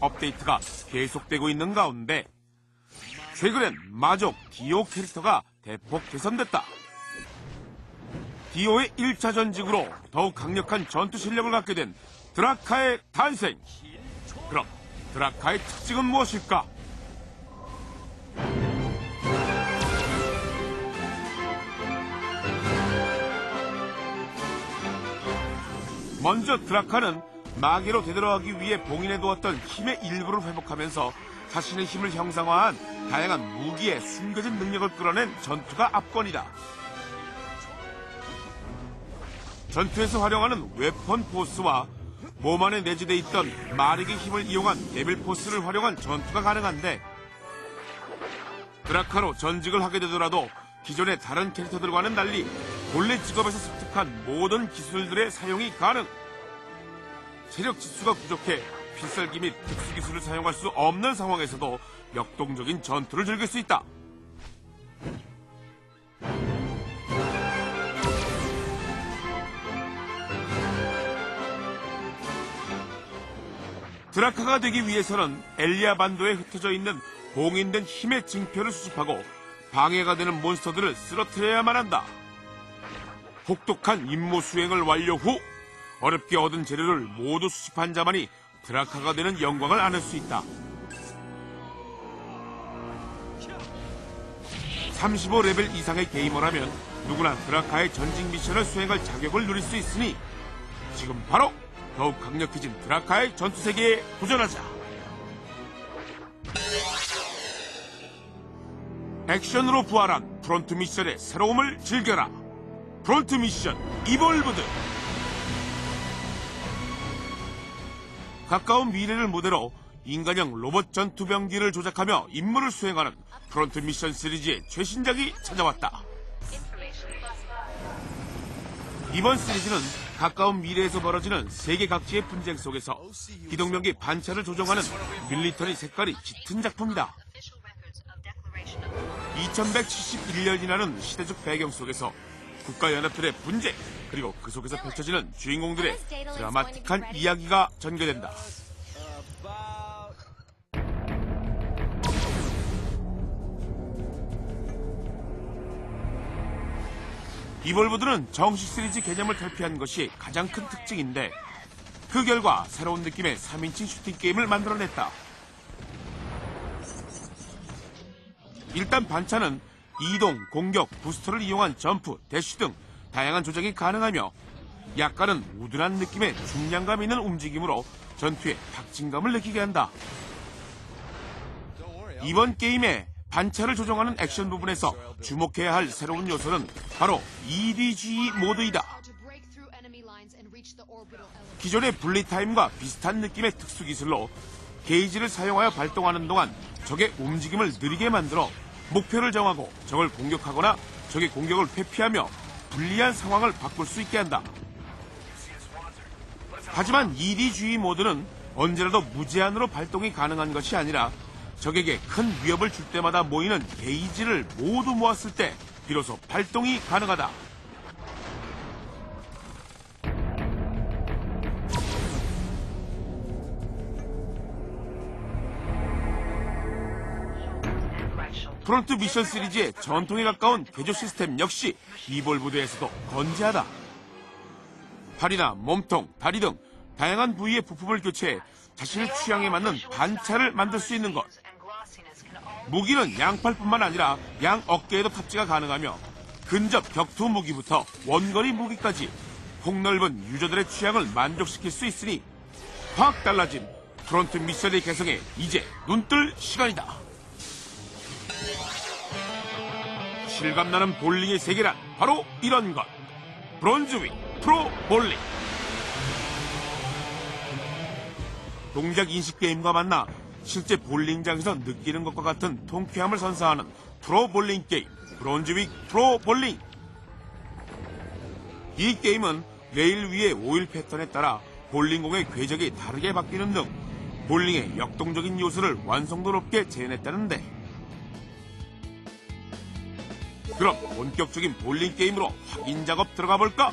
업데이트가 계속되고 있는 가운데 최근엔 마족 디오 캐릭터가 대폭 개선됐다. 디오의 1차 전직으로 더욱 강력한 전투 실력을 갖게 된 드라카의 탄생. 그럼 드라카의 특징은 무엇일까? 먼저 드라카는 마계로 되돌아가기 위해 봉인해 두었던 힘의 일부를 회복하면서 자신의 힘을 형상화한 다양한 무기의 숨겨진 능력을 끌어낸 전투가 압권이다. 전투에서 활용하는 웨펀 포스와 몸 안에 내재돼 있던 마력의 힘을 이용한 데빌 포스를 활용한 전투가 가능한데 드라카로 전직을 하게 되더라도 기존의 다른 캐릭터들과는 달리 본래 직업에서 습득한 모든 기술들의 사용이 가능. 체력 지수가 부족해 필살기 및 특수 기술을 사용할 수 없는 상황에서도 역동적인 전투를 즐길 수 있다. 드라카가 되기 위해서는 엘리아 반도에 흩어져 있는 봉인된 힘의 증표를 수집하고 방해가 되는 몬스터들을 쓰러뜨려야만 한다. 혹독한 임무 수행을 완료 후 어렵게 얻은 재료를 모두 수집한 자만이 드라카가 되는 영광을 안을 수 있다. 35레벨 이상의 게이머라면 누구나 드라카의 전직 미션을 수행할 자격을 누릴 수 있으니 지금 바로 더욱 강력해진 드라카의 전투 세계에 도전하자. 액션으로 부활한 Front Mission의 새로움을 즐겨라. Front Mission Evolved. 가까운 미래를 무대로 인간형 로봇 전투병기를 조작하며 임무를 수행하는 Front Mission 시리즈의 최신작이 찾아왔다. 이번 시리즈는 가까운 미래에서 벌어지는 세계 각지의 분쟁 속에서 기동병기 반처를 조종하는 밀리터리 색깔이 짙은 작품이다. 2171년이라는 시대적 배경 속에서 국가연합들의 분쟁 그리고 그 속에서 펼쳐지는 주인공들의 드라마틱한 이야기가 전개된다. 이볼브드는 정식 시리즈 개념을 탈피한 것이 가장 큰 특징인데 그 결과 새로운 느낌의 3인칭 슈팅 게임을 만들어냈다. 일단 반차는 이동, 공격, 부스터를 이용한 점프, 대쉬 등 다양한 조작이 가능하며 약간은 우둔한 느낌의 중량감 있는 움직임으로 전투에 박진감을 느끼게 한다. 이번 게임에 반차를 조정하는 액션 부분에서 주목해야 할 새로운 요소는 바로 EDG 모드이다. 기존의 분리타임과 비슷한 느낌의 특수 기술로 게이지를 사용하여 발동하는 동안 적의 움직임을 느리게 만들어 목표를 정하고 적을 공격하거나 적의 공격을 회피하며 불리한 상황을 바꿀 수 있게 한다. 하지만 EDG 모드는 언제라도 무제한으로 발동이 가능한 것이 아니라 적에게 큰 위협을 줄 때마다 모이는 게이지를 모두 모았을 때 비로소 발동이 가능하다. 프론트 미션 시리즈의 전통에 가까운 개조 시스템 역시 이볼브드에서도 건재하다. 팔이나 몸통, 다리 등 다양한 부위의 부품을 교체해 자신의 취향에 맞는 반처를 만들 수 있는 것. 무기는 양팔뿐만 아니라 양 어깨에도 탑재가 가능하며 근접 격투 무기부터 원거리 무기까지 폭넓은 유저들의 취향을 만족시킬 수 있으니 확 달라진 프론트 미션의 개성에 이제 눈뜰 시간이다. 실감나는 볼링의 세계란 바로 이런 것. 브론즈윅 프로 볼링. 동작 인식 게임과 만나 실제 볼링장에서 느끼는 것과 같은 통쾌함을 선사하는 프로 볼링 게임 브론즈윅 프로 볼링. 이 게임은 레일 위의 오일 패턴에 따라 볼링공의 궤적이 다르게 바뀌는 등 볼링의 역동적인 요소를 완성도 높게 재현했다는데 그럼 본격적인 볼링 게임으로 확인 작업 들어가 볼까?